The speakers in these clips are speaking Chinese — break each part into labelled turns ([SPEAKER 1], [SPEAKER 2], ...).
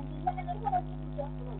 [SPEAKER 1] 你睛，那边的透视是比较。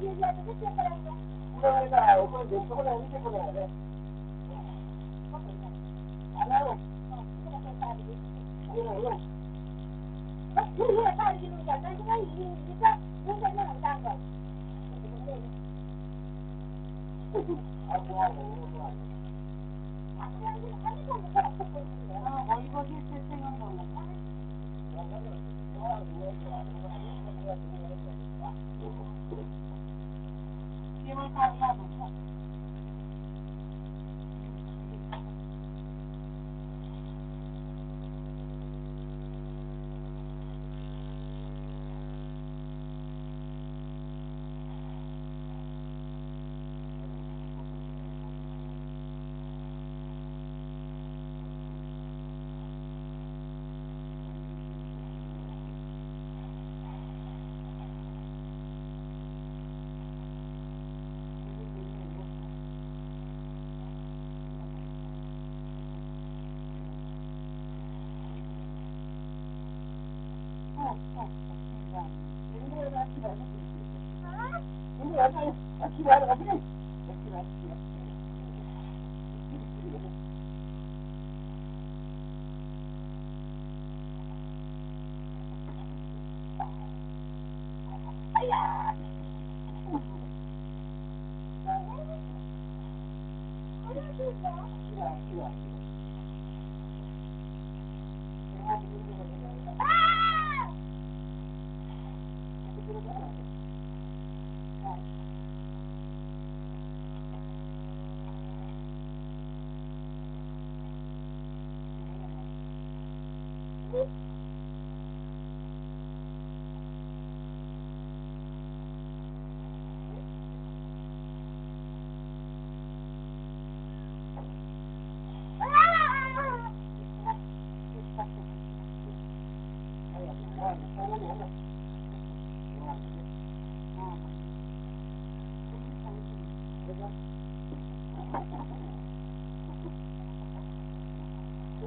[SPEAKER 1] 你那个叫过来一个，那
[SPEAKER 2] 个那个，我可能叫过来，你叫过来一个。来哦。
[SPEAKER 1] 又又又，我我我，再记录一下，咱现在一一个，现在那种价格。哈哈，我
[SPEAKER 2] 不要你，
[SPEAKER 1] 啊，
[SPEAKER 3] 我一个天，三个钟头。Thank you.
[SPEAKER 1] 啊！我
[SPEAKER 2] 起来，我起来，我不进。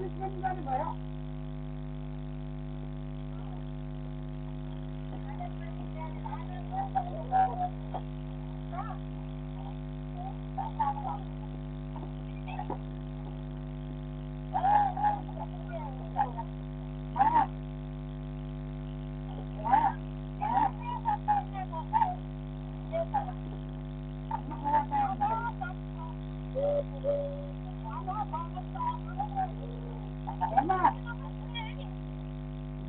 [SPEAKER 3] 你搁你家里买呀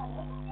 [SPEAKER 1] Thank you.